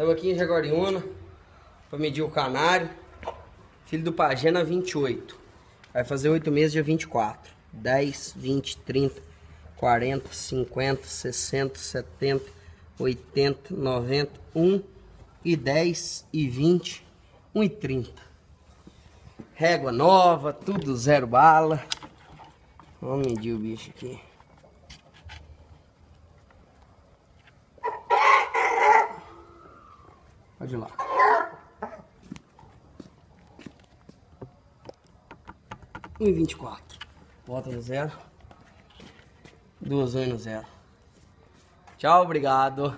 Estamos aqui em Jaguariúna para medir o canário. Filho do Pagena 28. Vai fazer 8 meses dia 24. 10, 20, 30, 40, 50, 60, 70, 80, 90, 1 e 10 e 20, 1 e 30. Régua nova, tudo zero bala. Vamos medir o bicho aqui. Ir lá. Um vinte e quatro. Volta no zero. Duas no zero. Tchau, obrigado.